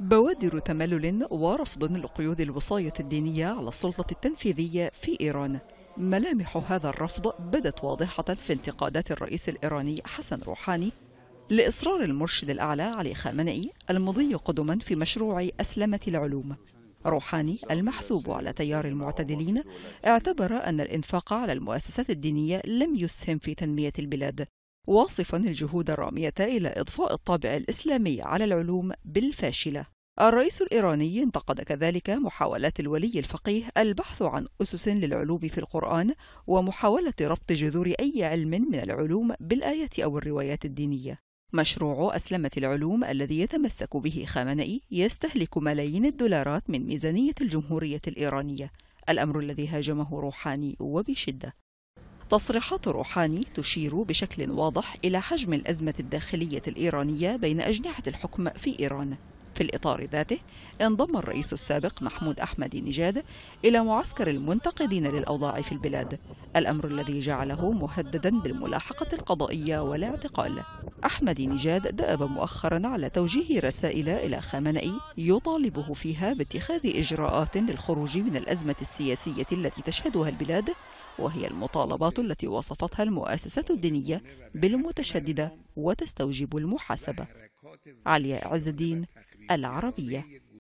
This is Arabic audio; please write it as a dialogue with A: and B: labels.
A: بوادر تملل ورفض لقيود الوصاية الدينية على السلطة التنفيذية في إيران. ملامح هذا الرفض بدت واضحة في انتقادات الرئيس الإيراني حسن روحاني لإصرار المرشد الأعلى علي خامنئي المضي قدما في مشروع أسلمة العلوم. روحاني المحسوب على تيار المعتدلين اعتبر أن الإنفاق على المؤسسات الدينية لم يسهم في تنمية البلاد. واصفا الجهود الرامية إلى إضفاء الطابع الإسلامي على العلوم بالفاشلة. الرئيس الإيراني انتقد كذلك محاولات الولي الفقيه البحث عن أسس للعلوم في القرآن ومحاولة ربط جذور أي علم من العلوم بالآيات أو الروايات الدينية. مشروع أسلمة العلوم الذي يتمسك به خامنئي يستهلك ملايين الدولارات من ميزانية الجمهورية الإيرانية. الأمر الذي هاجمه روحاني وبشدة. تصريحات روحاني تشير بشكل واضح إلى حجم الأزمة الداخلية الإيرانية بين أجنحة الحكم في إيران. في الإطار ذاته انضم الرئيس السابق محمود أحمدي نجاد إلى معسكر المنتقدين للأوضاع في البلاد الأمر الذي جعله مهددا بالملاحقة القضائية والاعتقال. أحمدي نجاد دأب مؤخرا على توجيه رسائل إلى خامنئي يطالبه فيها باتخاذ إجراءات للخروج من الأزمة السياسية التي تشهدها البلاد وهي المطالبات التي وصفتها المؤسسات الدينية بالمتشددة وتستوجب المحاسبة. علياء عز الدين العربية.